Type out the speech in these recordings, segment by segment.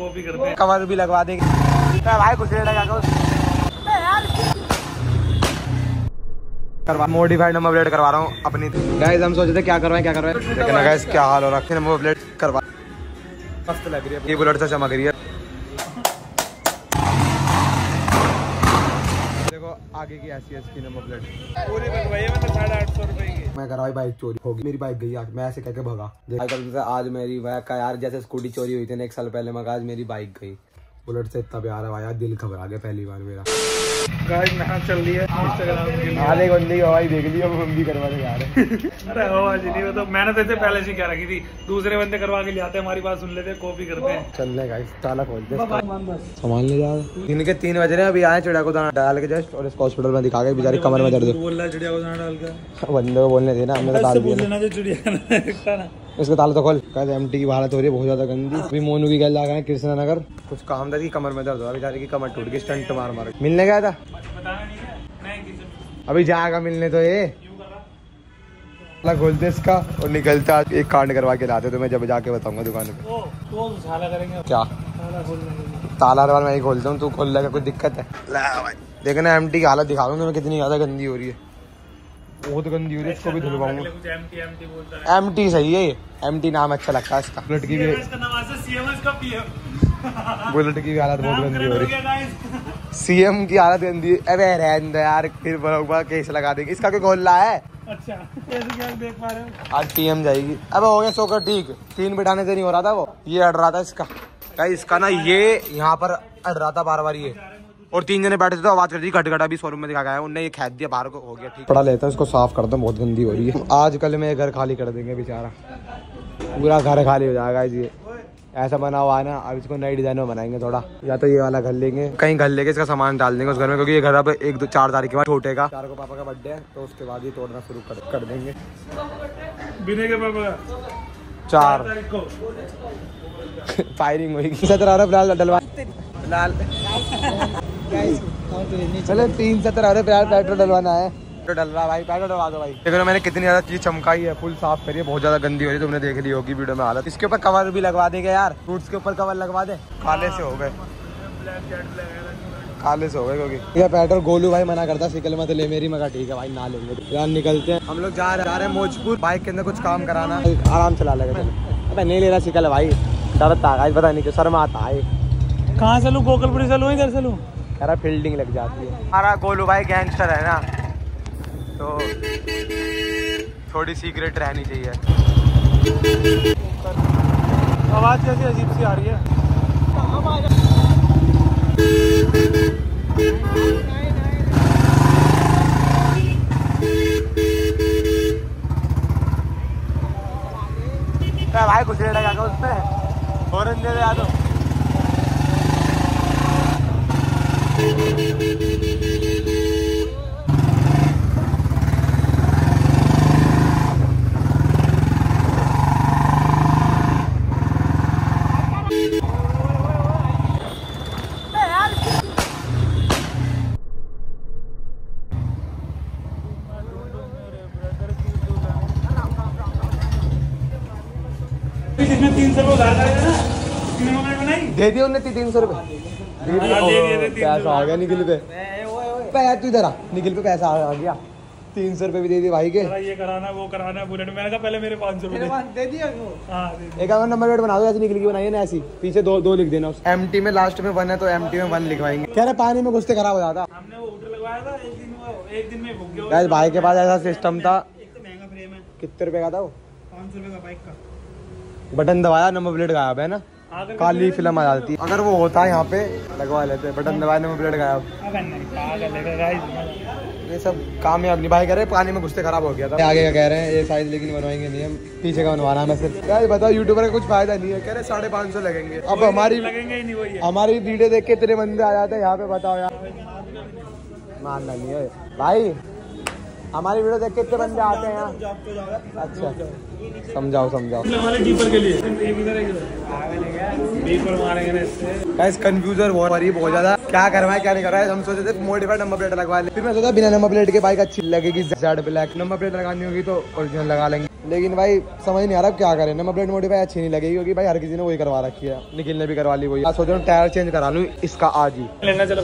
Copy करते हैं। Cover भी लगवा देंगे। भाई कुछ नहीं लगा मॉडिफाइड नंबर प्लेट करवा रहा हूँ अपनी। गाइस हम सोचे थे क्या करवाएँ क्या करवाएँ। लेकिन गाइस क्या हाल हो रहा है? नंबर प्लेट करवा मस्त लग रही है। ये बुलेट से चमक रही है देखो आगे की ऐसी ऐसी नंबर प्लेट पूरी बनवाई है मतलब साढ़े आठ सौ रुपए की। मैं कराई बाइक चोरी होगी। मेरी बाइक गई आज। मैं ऐसे कहकर भगा। आज मेरी बाइक का यार जैसे स्कूटी चोरी हुई थी ना एक साल पहले मगर आज मेरी बाइक गई। बुलेट से इतना प्यार है यार दिल घबरा गया पहली बार मेरा। गाइस नहा चल रही है। इंस्टाग्राम के लिए। आधे बंदे हवाई देख हम भी करवा दे यार। अरे हो नहीं तो मैंने तो इसे पहले से क्या रखी थी। दूसरे बंदे करवा के ले आते हैं हमारी बात सुन लेते हैं कॉपी करते हैं। चल रहे गाइस ताला खोल दे। सामान ले जा दिन के तीन बज रहे हैं अभी आए चिड़ा को दाना डाल के जस्ट और इसको हॉस्पिटल में दिखा के बेचारी कमर में दर्द। बोल रहा है चिड़िया को दाना डाल कर बंदे को बोलने देना हमने तो डाल दिया। चिड़िया इसका ताला तो खोल। कल एम की हालत हो रही है बहुत ज़्यादा गंदी। अभी मोनू की गल आ गए कृष्णा नगर कुछ काम था कि कमर में दर्द हो रहा बेचारी की कमर टूट गई स्टंट मार मार। मिलने गया था? बताना नहीं नहीं किसी अभी जाएगा मिलने तो ये। खोलते इसका। और निकलता एक कांड करवा के लाते तो मैं जब जाके बताऊँगा दुकान पे। झाला करेंगे। क्या? ताला वाला मैं ही खोलता हूँ तू खोल लेगा कोई दिक्कत है। देखना एम की हालत दिखा दूँ तुम्हें कितनी ज़्यादा गंदी हो रही है। बहुत गंदी हो रही है इसको भी धुलवाऊँगा कुछ एमटी एमटी बोलता है। एम टी सही है ये। एम टी नाम अच्छा लगता है इसका। बुलेट की भी बुलेट की भी हालत बहुत गंदी हो हो रही। गाइस सीएम की हालत गंदी अरे रहने दो यार फिर बरोबर केस लगा देंगे। इसका क्यों रहा है? अच्छा देख पा रहे हो? आज टीएम जाएगी। अब हो गया सोकर ठीक। तीन बिठाने से नहीं हो रहा था वो। ये अड़ रहा था इसका। भाई इसका ना ये यहाँ पर अड़ रहा था बार बार ये। और तीन जने बैठे थे तो आवाज़ कर दी घट घटा भी शोरूम में दिखा गया उनने ये खेद दिया बाहर को हो गया ठीक पड़ा लेता है उसको साफ़ कर दो बहुत गंदी हो रही है। आज कल में घर खाली कर देंगे बेचारा। पूरा घर खाली हो जाएगा ये ऐसा बना हुआ है ना अब इसको नई डिज़ाइन में बनाएँगे थोड़ा। या तो ये वाला घर लेंगे। कहीं घर लेके इसका सामान डाल देंगे उस घर में क्योंकि ये घर अब एक दो चार तारीख के बाद छोटेगा चार को पापा का बर्थडे है तो उसके बाद ये तोड़ना शुरू कर, कर देंगे। बिने के पापा। चार। फायरिंग होगी सत्रह लाल डलवा लाल चलो तीन सत्तर अरब यार पेट्रोल डलवाना है। पेट्रोल डल रहा है भाई पेट्रोल डलवा दो भाई। देखो मैंने कितनी ज़्यादा चीज़ चमकाई है फुल साफ़ करी है बहुत ज़्यादा गंदी हो रही है तुमने देख ली होगी वीडियो में हालत। इसके ऊपर कवर भी लगवा देंगे यार फ्रूट्स के ऊपर कवर लगवा दे। काले से हो गए। काले से हो गए क्योंकि। ये पेट्रोल गोलू भाई मना करता सिकल मत ले मेरी मगा ठीक है भाई ना लेंगे। यार निकलते हैं। हम लोग जा रहे जा रहे हैं मोजपुर बाइक के अंदर कुछ काम कराना आराम चला लेगा चलो। अबे नहीं ले रहा सिकल भाई डरता पता नहीं क्यों शर्मा आता है। कहाँ से लूँ? गोकलपुरी से लूँ इधर से लूँ? कह फील्डिंग लग जाती है। हमारा गोलू भाई गैंगस्टर है ना। तो थोड़ी सीक्रेट रहनी चाहिए। आवाज़ कैसी अजीब सी आ रही है। भाई कुछ नहीं लगा उस पे? हॉर्न दे दे या तो इसमें तीन सौ को उधार करेगा ना तीन नंबर बनाई दे दिया उन्हें तीन सौ रुपए। पैसा आ गया निखिल पे। पैसा तू इधर आ। निखिल पे पैसा आ गया। तीन सौ रुपए भी दे दिए भाई के। ये कराना वो कराना बुलेट। मैंने कहा पहले मेरे पाँच सौ दे। दिया हाँ दे। एक नंबर प्लेट बना दो ऐसे निकल की बनाइए ना ऐसी। पीछे दो दो लिख देना उस। एम में लास्ट में वन है तो एम में वन लिखवाएँगे। कह रहे पानी में घुसते खराब हो जाता। हमने वो लगवाया था एक दिन एक दिन में भूख गया। वो। भाई के पास ऐसा सिस्टम था। तो महँगा कितने रुपए का था वो? पाँच सौ रुपये का बाइक का। बटन दबाया नंबर प्लेट गायब है ना। काली फ़िल्म आ जाती। है अगर वो होता है यहाँ पे लगवा लेते बटन दबाने में प्लेट गायब। गाइस ये सब कामयाब नहीं भाई कह रहे पानी में घुसते खराब हो गया था। आगे का कह रहे हैं ये साइज़ लेकिन बनवाएँगे नहीं हम पीछे का बनवाना है मैं सिर्फ़। यार बताओ यूट्यूबर का कुछ फ़ायदा नहीं है कह रहे साढ़े पाँच सौ लगेंगे। अब हमारी लगेंगे ही नहीं वही हमारी वीडियो देख के इतने बंदे आ जाते हैं यहाँ पे बताओ यार। मानना नहीं है। भाई हमारी वीडियो देख के इतने बंदे आते हैं यहाँ। अच्छा। समझाओ समझाओ। डीपर के लिए गाइस कंफ्यूजर बहुत रही बहुत ज़्यादा। क्या करवाए क्या नहीं करवाए हम सोचे थे मोडिफाइड नंबर प्लेट लगवा ले। फिर मैं सोचा बिना नंबर प्लेट के बाइक अच्छी लगेगी ब्लैक नंबर प्लेट लगानी होगी तो ओरिजिनल लगा लेंगे। लेकिन भाई समझ नहीं आ रहा क्या करें। नंबर प्लेट मॉडिफाई अच्छी नहीं लगेगी क्योंकि भाई हर किसी ने वही करवा रखी है। निखिल ने भी करवा ली वही। सोच रहा हूँ टायर चेंज करा लूँ इसका आज ही। लेना चलो।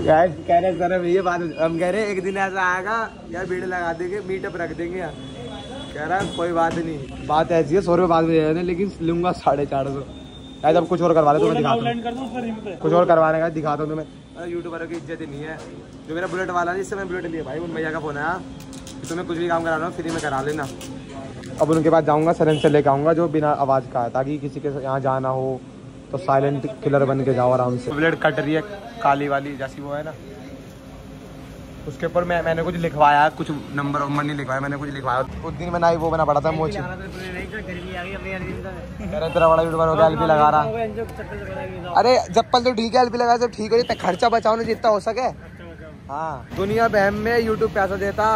कह रहे सर ये बात हम कह रहे एक दिन ऐसा आएगा यार भीड़ लगा देंगे मीटअप रख देंगे यार। कह रहा है कोई बात नहीं। बात ऐसी है सौ रुपये बाद में लेकिन लूँगा साढ़े चार सौ। यार जब कुछ और करवा ले तो मैं दिखाता हूँ। कुछ और करवाने का दिखाता हूँ तुम्हें। यूट्यूबर की इज़्ज़त ही नहीं है। जो मेरा बुलेट वाला है जिससे मैं बुलेट लिया भाई उन भैया का फ़ोन आया। तुम्हें कुछ भी काम कराना हो फ्री में करा लेना अब उनके पास जाऊँगा सरेंस से लेके आऊँगा जो बिना आवाज़ का है ताकि किसी के यहाँ जाना हो तो साइलेंट किलर बन के जाओ आराम से बुलेट कट रही है काली वाली जैसी वो है ना उसके ऊपर मैं मैंने कुछ लिखवाया कुछ नंबर वंबर नहीं लिखवाया मैंने कुछ लिखवाया उस दिन मैंने वो बना पड़ा था मोची तेरा बड़ा यूट्यूबर हो गया एलपी लगा रहा अरे चप्पल तो ठीक है एलपी लगा सब ठीक हो जाता खर्चा बचाओ ना जितना हो सके हाँ। दुनिया बहम में यूट्यूब पैसा देता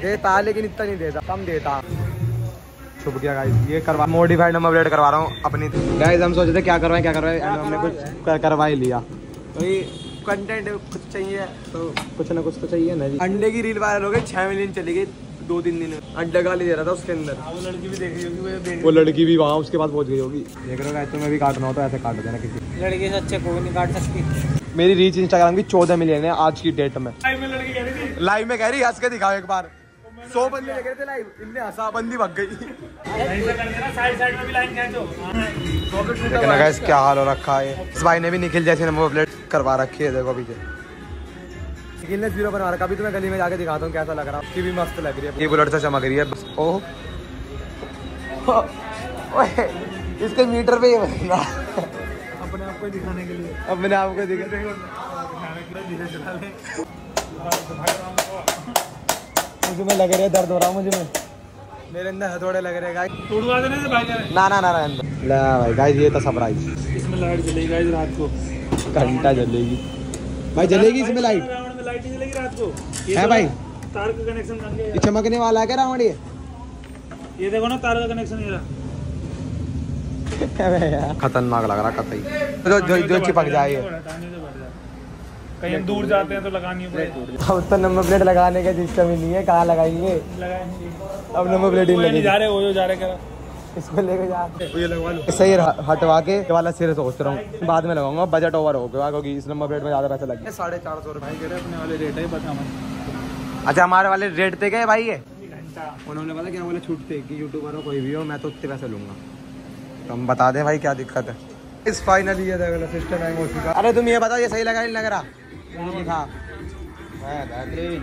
देता लेकिन इतना नहीं देता कम देता। छुप गया गाइस ये करवा मॉडिफाइड नंबर प्लेट करवा रहा हूँ अपनी। गाइस हम सोचे थे क्या करवाएँ क्या करवाएँ एंड हमने कुछ करवा ही लिया। तो ये कंटेंट कुछ चाहिए तो कुछ ना कुछ तो चाहिए ना जी। अंडे की रील वायरल हो गई छह मिलियन चली गई दो तीन दिन में। अंडे गाली दे रहा था उसके अंदर। वो लड़की भी देख रही होगी वो लड़की भी वहाँ उसके पास पहुँच गई होगी। देख रहे हो तुम्हें भी काटना हो तो ऐसे काट देना किसी लड़के से अच्छे कोई नहीं काट सकती। मेरी रीच इंस्टाग्राम की चौदह मिलियन है आज की डेट में। लाइव में कह रही में हंस के दिखाओ एक बार। सौ बंदे रहे थे लाइव इनने हंसा बंदी भग गई में क्या हाल हो रखा है। इस भाई ने भी निखिल जैसी नंबर प्लेट करवा रखी है देखो पीछे निखिल ने ज़ीरो बनवा रखा। अभी तुम्हें गली में जाके दिखाता हूँ कैसा लग रहा है। उसकी भी मस्त लग रही है। ये बुलेट से चमक रही है बस। ओह। इसके मीटर पे ये बन रहा। अपने आप को ही दिखाने के लिए अपने आप को दिखा मुझे में लग रहा है दर्द हो रहा है मुझे में। मेरे अंदर हथौड़े लग रहे हैं गाइस टूटवा देने से भाई ना ना ना ना अंदर। ले भाई गाइस ये तो सरप्राइज़ इसमें लाइट जलेगी गाइस रात को। घंटा जलेगी। भाई जलेगी इसमें लाइट रावण में लाइट नहीं जलेगी रात को। ये है तो भाई? तार का कनेक्शन बन गया। ये चमकने वाला है क्या रावण ये? ये देखो ना तार का कनेक्शन ये रहा। खतरनाक लग रहा कतई। जो जो जो चिपक जाए कहीं दूर जाते हैं तो लगानी पड़ेगी अब तो नंबर प्लेट लगाने का सिस्टम ही नहीं है कहाँ लगाएँगे? लगाएँगे अब नंबर प्लेट ही नहीं जा रहे हो जा रहे इसको लेके जा। ये लगवा लो। सही हटवा के वाला सिर सोच रहा हूँ। बाद में लगाऊँगा बजट ओवर हो गया क्योंकि इस नंबर प्लेट में ज़्यादा पैसा लगे। साढ़े चार सौ भाई कह रहे अपने वाले रेट है बता अच्छा हमारे वाले रेट थे क्या भाई ये? उन्होंने बोला क्या बोला छूट थे कि यूट्यूबर हो कोई भी हो मैं तो उतने पैसे लूँगा। तो हम बता दें भाई क्या दिक्कत है। इस फाइनली ये देखो सिस्टम हैंग हो चुका। अरे तुम ये बताओ ये सही लगा नहीं लग रहा? नहीं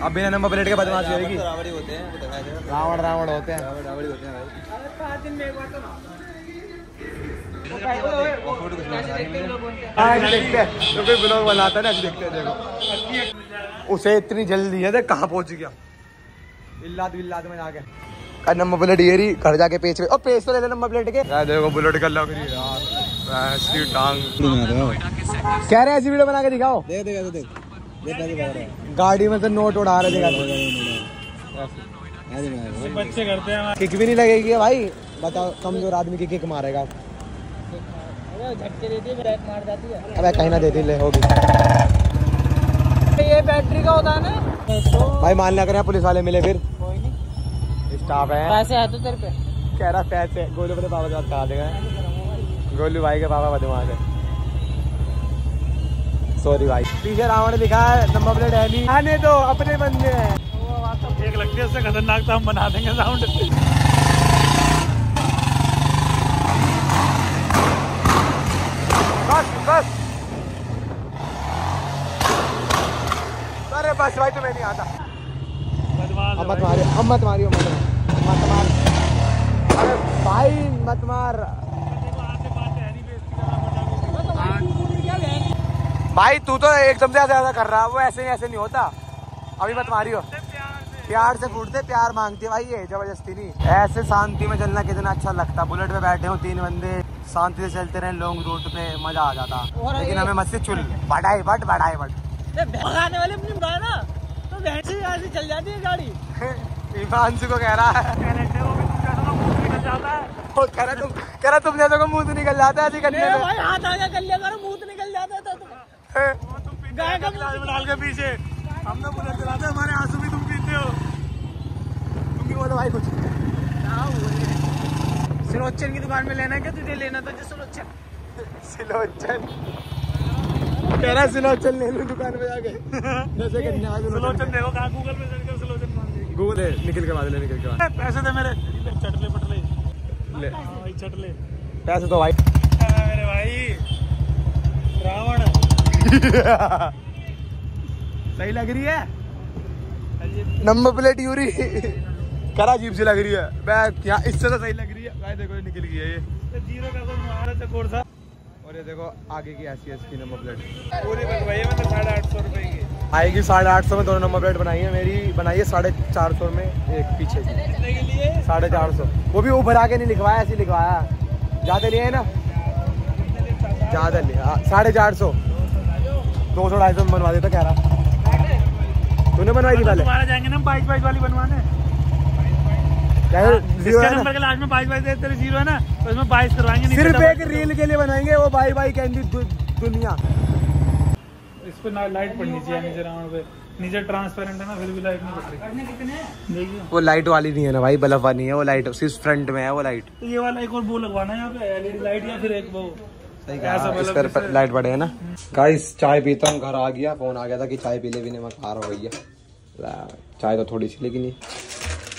अब बिना नंबर प्लेट के बदमाशी होगी रावण रावण होते हैं हाँ, देखते हैं कोई ब्लॉग बनाता है ना देखते हैं देखो। उसे इतनी जल्दी है कहाँ पहुँच गया। इल्लाद विल्लाद में जाके। नंबर प्लेट ये रही घर जाके पेच पे ओ पेच तो ले ले नंबर प्लेट के। देखो बुलेट का लग रही है यार। भैंस की टांग। कह रहे ऐसी वीडियो बना के दिखाओ? देख देख देख देख देख देख रहा गाड़ी में से नोट उड़ा रहे बच्चे करते हैं किक भी नहीं लगेगी भाई। बताओ कमज़ोर आदमी की किक मारेगा। झटके देती है ब्रेक मार जाती है। अबे कहीं ना देती ले होगी। ये बैटरी का होता है ना? भाई मान लिया करें पुलिस वाले मिले फिर। कोई नहीं है। पैसे है तो तेरे पे। कह रहा पैसे। गोलू अपने पापा के बात करा देगा। गोलू भाई के पापा बदमाश है। सॉरी भाई। पीछे रावण लिखा है नंबर प्लेट है नहीं आने दो अपने बंदे हैं। एक लगती है उससे खतरनाक तो हम बना देंगे साउंड बस बस। अरे बस भाई तुम्हें नहीं आता। बदमाश अब मत मारियो अब मत मारियो मत मार मत मार अरे भाई मत मार भाई तू तो एकदम से ऐसा ऐसा कर रहा वो ऐसे नहीं ऐसे नहीं होता। अभी मत मारियो। प्यार से फूटते प्यार मांगती। भाई ये ज़बरदस्ती नहीं। ऐसे शांति में चलना कितना अच्छा लगता। बुलेट पे बैठे हो तीन बंदे शांति से चलते रहे लॉन्ग रूट पे मज़ा आ जाता। लेकिन हमें मत से चुल। बढ़ाई बट बढ़ाई बट भगाने वाले अपनी ना? तो चल जाती है गाड़ी। हिमांशु को कह रहा है। वो कह रहा तुम कह रहा तुम जैसे को मुँह से निकल जाता है ऐसे करने में भाई हाथ आगे कर लिया करो मुँह तो निकल जाता है तो तुम। गाय का ग्लास में डाल के पीछे। हमने बुलेट चलाते हमारे आँसू भी तुम पीते हो। तुम भी बोलो भाई कुछ सिलोचन की दुकान में लेना है क्या तुझे? लेना तो सिलोचन सिलोचन कह रहा है सिलोचन ले लूँ दुकान पे जाके। जैसे वाले देखो कहाँ गूगल पे सर्च कर सुलोचन मांग देगी गूगल निकल के बाद ले निकल के बाद पैसे दे मेरे। चटले पटले। ले। भाई चटले। पैसे तो भाई। मेरे भाई रावण। सही लग रही है? नंबर प्लेट यूरी। करा जीप सी लग रही है। मैं यहाँ इससे तो सही लग रही है। भाई देखो निकल गई है ये। ज़ीरो का तो और ये देखो आगे की ऐसी ऐसी नंबर प्लेट। पूरी बनवाई है मतलब साढ़े आठ सौ रुपए की। आएगी साढ़े आठ सौ में दोनों नंबर प्लेट बनाई है मेरी। बनाई है साढ़े चार सौ में एक पीछे की लिए साढ़े चार सौ। वो भी ऊपर आके नहीं लिखवाया ऐसे लिखवाया। ज़्यादा लिए है ना? ज़्यादा लिया साढ़े चार सौ। दो सौ ढाई सौ में बनवा देता कह रहा। तूने बनवाई थी पहले? जाएँगे ना बाईस बाईस वाली बनवाने। क्या है? है? नंबर के लास्ट में बाईस बाईस तेरे ज़ीरो है ना तो उसमें बाईस करवाएँगे सिर्फ़ एक रील के लिए बनाएँगे वो बाई बाई कैंडी दुनिया। पे ना लाइट पड़नी चाहिए नीचे राउंड पे। नीचे ट्रांसपेरेंट है ना फिर भी लाइट नहीं पड़ रही कितने देखिए। वो लाइट वाली नहीं है ना भाई बल्ब वाली है वो लाइट सिर्फ़ फ्रंट में है वो लाइट तो ये वाला एक और वो लगवाना है यहाँ पे एलईडी लाइट या फिर एक वो। सही ऐसा इस पर लाइट पड़े है ना। गाइस चाय पीता हूँ घर आ गया फ़ोन आ गया था कि चाय पी ले भी नहीं मैं खा रहा हूँ भैया। चाय तो थोड़ी सी लेकिन ये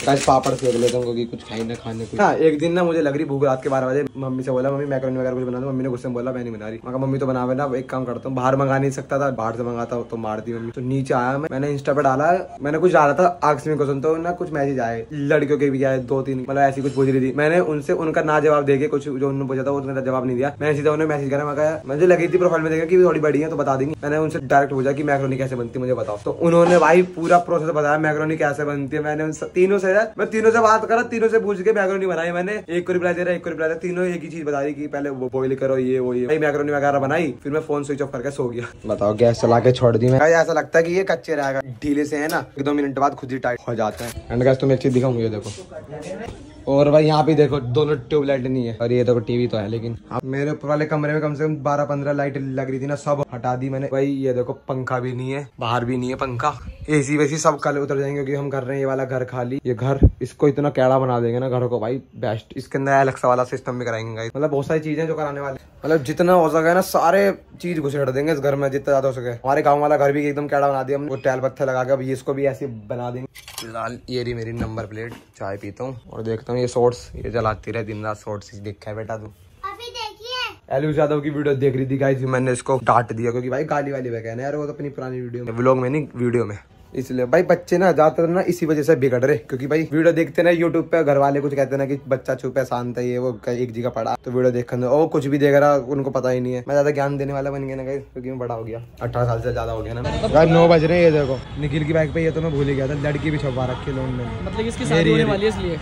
गाइस पापड़ सेक लेता हूँ क्योंकि कुछ खाई ना, खाने को। हाँ एक दिन ना मुझे लग रही भूख रात के बारह बजे। मम्मी से बोला, मम्मी मैकरोनी वगैरह कुछ बना दो। मम्मी ने गुस्से में बोला, मैं नहीं बना रही। मैं मम्मी तो बनावे ना, एक काम करता हूँ, बाहर मंगा नहीं सकता था, बाहर से मंगाता तो मार दी मम्मी। तो नीचे आया मैं, मैंने इंस्टा पर डाला, मैंने कुछ डाला था आक्स में क्वेश्चन तो ना, कुछ मैसेज आए, लड़कियों के भी आए, दो तीन मतलब ऐसी कुछ पूछ रही थी। मैंने उनसे, उनका ना जवाब देके कुछ जो उन्होंने पूछा था उनका जवाब नहीं दिया। मैंने सीधा उन्हें मैसेज करा, मैं मुझे लगी थी प्रोफ़ाइल में देखा कि थोड़ी बड़ी है तो बता देंगी। मैंने उनसे डायरेक्ट पूछा कि मैक्रोनी कैसे बनती मुझे बताओ। तो उन्होंने भाई पूरा प्रोसेस बताया मैक्रोनी कैसे बनती है। मैंने तीनों स- से मैं तीनों से बात करा तीनों से पूछ के मैक्रोनी बनाई मैंने। एक को रिप्लाई दे रहा एक को रिप्लाई दे रहा। तीनों एक ही चीज़ बता रही कि पहले वो बॉईल करो ये वो ये। मैक्रोनी वगैरह बनाई फिर मैं फ़ोन स्विच ऑफ़ करके सो गया। बताओ गैस चला के छोड़ दी मैं। ऐसा लगता है कि ये कच्चे रहेगा ढीले से है ना एक दो मिनट बाद खुद ही टाइट हो जाता है। एंड गैस तुम्हें एक चीज़ दिखाऊँगी देखो। और भाई यहाँ पे देखो दोनों ट्यूबलाइट नहीं है। और ये देखो टीवी तो है लेकिन मेरे ऊपर वाले कमरे में कम से कम बारह पंद्रह लाइट लग रही थी ना सब हटा दी मैंने। भाई ये देखो पंखा भी नहीं है बाहर भी नहीं है पंखा। एसी वैसी सब कल उतर जाएँगे क्योंकि हम कर रहे हैं ये वाला घर खाली। ये घर इसको इतना कैड़ा बना देंगे ना घरों को। भाई बेस्ट इसके अंदर एलेक्सा वाला सिस्टम भी कराएँगे मतलब बहुत सारी चीज़ें जो कराने वाले। मतलब जितना हो सके ना सारे चीज़ घुसेड़ देंगे इस घर में जितना ज़्यादा हो सके। हमारे गाँव वाला घर भी एकदम कैड़ा बना दिया टैल पत्थर लगा के अब इसको भी ऐसे बना देंगे। फ़िलहाल ये रही मेरी नंबर प्लेट चाय पीता हूँ और देखता हूँ ये शॉर्ट्स ये चलाती रहे दिन रात शॉर्ट्स देखा है बेटा तू। अभी एलू यादव की वीडियो देख रही थी गाइस मैंने इसको डांट दिया क्योंकि भाई गाली वाली वगैरह यार वो तो अपनी पुरानी वीडियो में। व्लॉग में नहीं वीडियो में। इसलिए भाई बच्चे ना ज़्यादातर ना इसी वजह से बिगड़ रहे क्योंकि भाई वीडियो देखते ना यूट्यूब पे घर वाले कुछ कहते ना कि बच्चा छुप है शांत है ये वो एक जगह पड़ा तो वीडियो देख वो कुछ भी देख रहा उनको पता ही नहीं है। मैं ज़्यादा ज्ञान देने वाला बन गया ना क्योंकि मैं बड़ा हो गया अठारह साल से ज़्यादा हो गया ना भाई नौ बज रहे हैं ये देखो। निखिल की बाइक पे ये तो मैं भूल ही गया था लड़की भी छपा रखी लोन में। मतलब इसकी शादी होने वाली है इसलिए।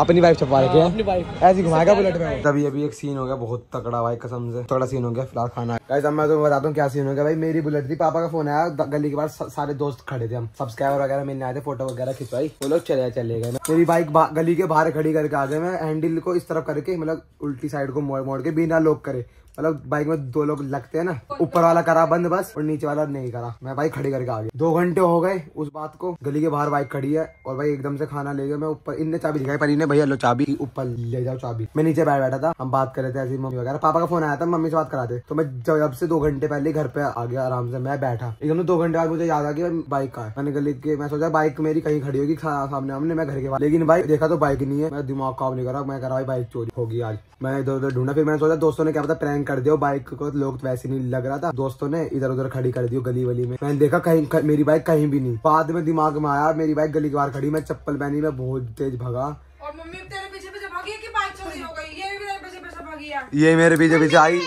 अपनी वाइफ छपवा रखी है। ऐसे ही घुमाएगा बुलेट में। तभी अभी एक सीन हो गया बहुत तकड़ा भाई कसम से। थोड़ा सीन हो गया फ़िलहाल खाना। गाइस अब मैं तुम्हें बताता हूँ क्या सीन हो गया। भाई मेरी बुलेट थी पापा का फ़ोन आया गली के बाद सारे दोस्त खड़े थे हम। सब्सक्राइबर वगैरह मिलने आए थे फ़ोटो वगैरह खिंचवाई। वो लोग चले चले गए। मेरी बाइक गली के बाहर खड़ी करके आ गए। मैं हैंडल को इस तरफ़ करके मतलब उल्टी साइड को मोड़ मोड़ के बिना लोक करे। मतलब बाइक में दो लोग लगते हैं ना, ऊपर वाला करा बंद बस और नीचे वाला नहीं करा। मैं भाई खड़ी करके आ गया। दो घंटे हो गए उस बात को। गली के बाहर बाइक खड़ी है और भाई एकदम से खाना ले गया। मैं ऊपर, इनने चाबी दिखाई परी ने, भैया लो चाबी, ऊपर ले जाओ चाबी। मैं नीचे बैठ बैठा था, हम बात कर रहे थे ऐसी मम्मी वगैरह। पापा का फ़ोन आया था, मम्मी से बात कराते तो मैं जब से दो घंटे पहले घर पे आ गया आराम से, मैं बैठा। एकदम दो घंटे बाद मुझे याद आ गया बाइक का। मैंने गली के, मैं सोचा बाइक मेरी कहीं खड़ी होगी सामने सामने मैं घर के बाद लेकिन भाई देखा तो बाइक नहीं है। मैं दिमाग काम नहीं करा मैं करा भाई बाइक चोरी होगी आज। मैं इधर उधर ढूंढा, फिर मैंने सोचा दोस्तों ने क्या पता प्रैंक कर दिया बाइक को लोग तो वैसे नहीं लग रहा था। दोस्तों ने इधर उधर खड़ी कर दी गली वली में। मैंने देखा कहीं कहीं- मेरी बाइक कहीं भी नहीं। बाद में दिमाग में आया मेरी बाइक गली के बाहर खड़ी मैं चप्पल पहनी मैं बहुत तेज भगा। और मम्मी तेरे पीछे पीछे भागी कि बाइक चोरी हो गई? ये भी तेरे पीछे पीछे भागी ये मेरे पीछे पीछे आई।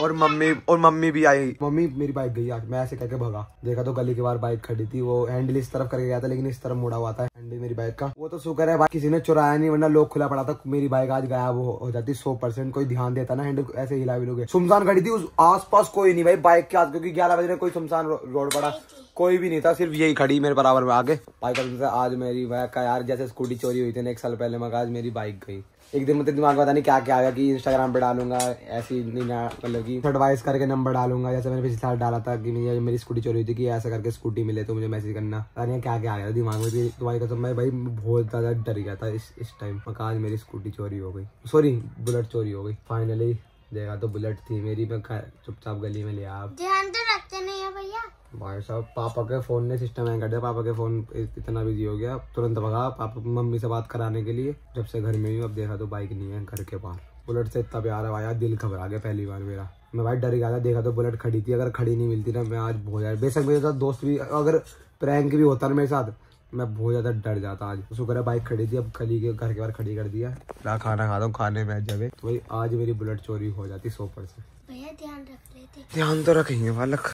और मम्मी और मम्मी भी आई। मम्मी मेरी बाइक गई आज। मैं ऐसे करके भगा। देखा तो गली के बाहर बाइक खड़ी थी। वो हैंडल इस तरफ़ करके गया था लेकिन इस तरफ़ मुड़ा हुआ था। हैंडल मेरी बाइक का। वो तो शुक्र है किसी ने चुराया नहीं वरना लोग खुला पड़ा था। मेरी बाइक आज गायब हो, जाती। सौ परसेंट कोई ध्यान देता ना। हैंडल ऐसे हिला भी लोग। सुमसान खड़ी थी उस आस कोई नहीं भाई। बाइक के आज क्योंकि ग्यारह बजे कोई सुमसान रोड पड़ा। कोई भी नहीं था, सिर्फ़ यही खड़ी मेरे बराबर में आगे। बाइक से आज मेरी बाइक का यार, जैसे स्कूटी चोरी हुई थी ना एक साल पहले, मगर आज मेरी बाइक गई। एक दिन मतलब दिमाग पता नहीं क्या क्या आया कि इंस्टाग्राम पे डालूँगा, ऐसी मतलब कि एडवाइस करके नंबर डालूँगा, जैसे मैंने पिछले साल डाला था कि मुझे मेरी स्कूटी चोरी हुई थी कि ऐसा करके स्कूटी मिले तो मुझे मैसेज करना। पता नहीं क्या क्या आया दिमाग में कि तुम्हारी कसम, मैं भाई बहुत ज़्यादा डर गया था इस इस टाइम आज मेरी स्कूटी चोरी हो गई। सॉरी बुलेट चोरी हो गई फाइनली देखा तो बुलेट थी मेरी मैं चुपचाप गली में लिया आप ध्यान तो रखते नहीं है भैया। भाई साहब पापा के फ़ोन ने सिस्टम हैंग कर दिया पापा के फ़ोन इतना बिज़ी हो गया। तुरंत भगा पापा मम्मी से बात कराने के लिए। जब से घर में ही अब देखा तो बाइक नहीं है घर के बाहर। बुलेट से इतना प्यार आया दिल घबरा गया पहली बार मेरा। मैं भाई डर गया था देखा तो बुलेट खड़ी थी अगर खड़ी नहीं मिलती ना मैं आज बहुत बेशक मेरे साथ दोस्त भी अगर प्रैंक भी होता ना मेरे साथ मैं बहुत ज़्यादा डर जाता आज। उसको है बाइक खड़ी थी अब खली के घर के बाहर खड़ी कर दिया ना खाना खाता हूँ खाने में जब तो भाई आज मेरी बुलेट चोरी हो जाती सोपर से भैया ध्यान रख लेते। ध्यान तो रखेंगे बालक।